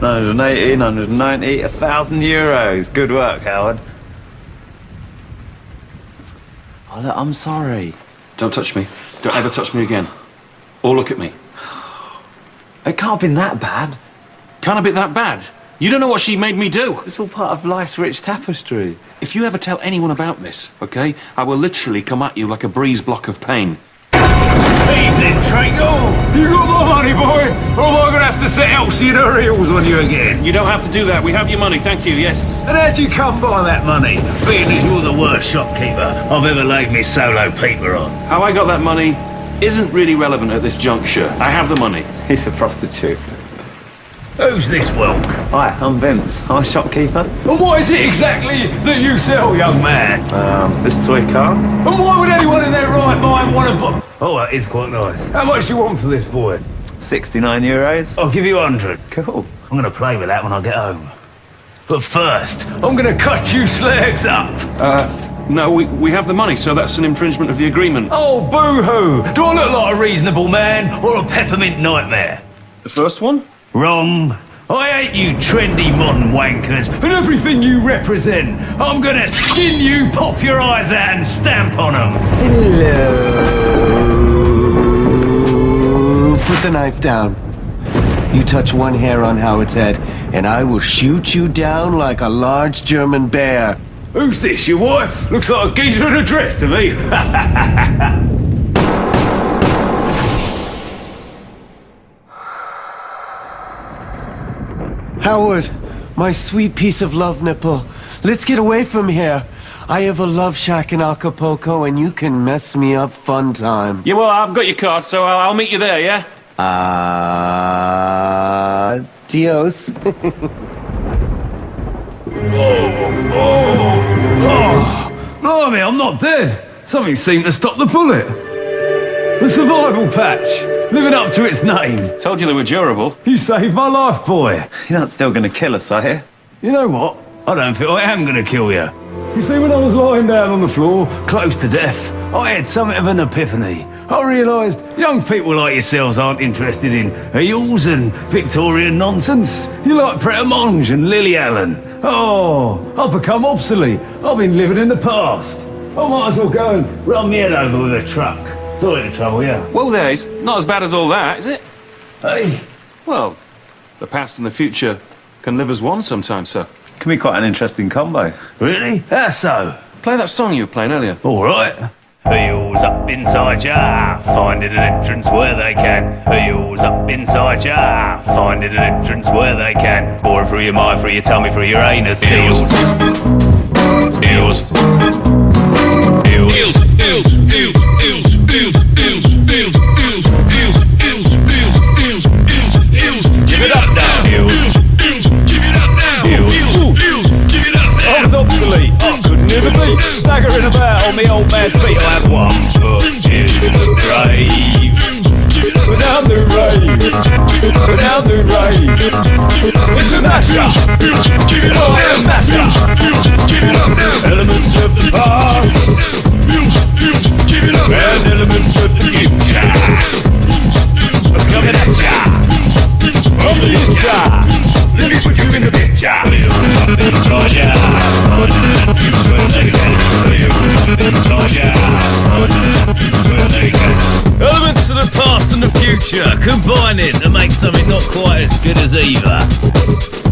180, 190, 1,000 euros. Good work, Howard. Oh, look, I'm sorry. Don't touch me. Don't ever touch me again. Or look at me. It can't have been that bad. Can't have been that bad. You don't know what she made me do. It's all part of life's rich tapestry. If you ever tell anyone about this, okay, I will literally come at you like a breeze block of pain. Evening, Tringle. You got my money, boy? Or am I gonna have to set Elsie and her heels on you again? You don't have to do that. We have your money, thank you, yes. And how'd you come by that money, being as you're the worst shopkeeper I've ever laid me solo paper on? How I got that money isn't really relevant at this juncture. I have the money. He's a prostitute. Who's this whelk? Hi, I'm Vince. I'm a shopkeeper. And what is it exactly that you sell, young man? Um, this toy car? And why would anyone in their right mind want to buy... Oh, that is quite nice. How much do you want for this, boy? 69 euros. I'll give you a hundred. Cool. I'm gonna play with that when I get home. But first, I'm gonna cut you slags up. Uh, no, we, we have the money, so that's an infringement of the agreement. Oh, boo-hoo! Do I look like a reasonable man or a peppermint nightmare? The first one? Wrong. I hate you trendy modern wankers and everything you represent. I'm gonna skin you, pop your eyes out and stamp on them. Hello. Put the knife down. You touch one hair on Howard's head, and I will shoot you down like a large German bear. Who's this, your wife? Looks like a geezer in a dress to me. Howard, my sweet piece of love nipple. Let's get away from here. I have a love shack in Acapulco, and you can mess me up fun time. Yeah, well, I've got your card, so I'll, I'll meet you there, yeah? Ah, Dios. Oh, oh, oh, blimey, I'm not dead. Something seemed to stop the bullet. The survival patch, living up to its name. Told you they were durable. You saved my life, boy. You're not still gonna kill us, are you? You know what? I don't feel I am gonna kill you. You see, when I was lying down on the floor, close to death, I had something of an epiphany. I realised young people like yourselves aren't interested in eels and Victorian nonsense. You like Pret a Manger and Lily Allen. Oh, I've become obsolete. I've been living in the past. I might as well go and run me head over with a truck. Sorry to trouble yeah. Well, there, it's not as bad as all that, is it? Hey, Well, the past and the future can live as one sometimes, sir. Can be quite an interesting combo. really? How so? Play that song you were playing earlier. All right. Eels up inside ya, finding an entrance where they can. Eels up inside ya, finding an entrance where they can. Boring through your mind, through your tummy, through your anus. Eels. Eels. Eels. Staggering about on me old man's feet. I had one foot in the grave. Go down the rave. Go down the rave. It's a mashup. Oh, it's a mashup. Elements of the past. And elements of the future. Coming at. From the inside. Let me ya. Past and combining to make something not quite as good as either.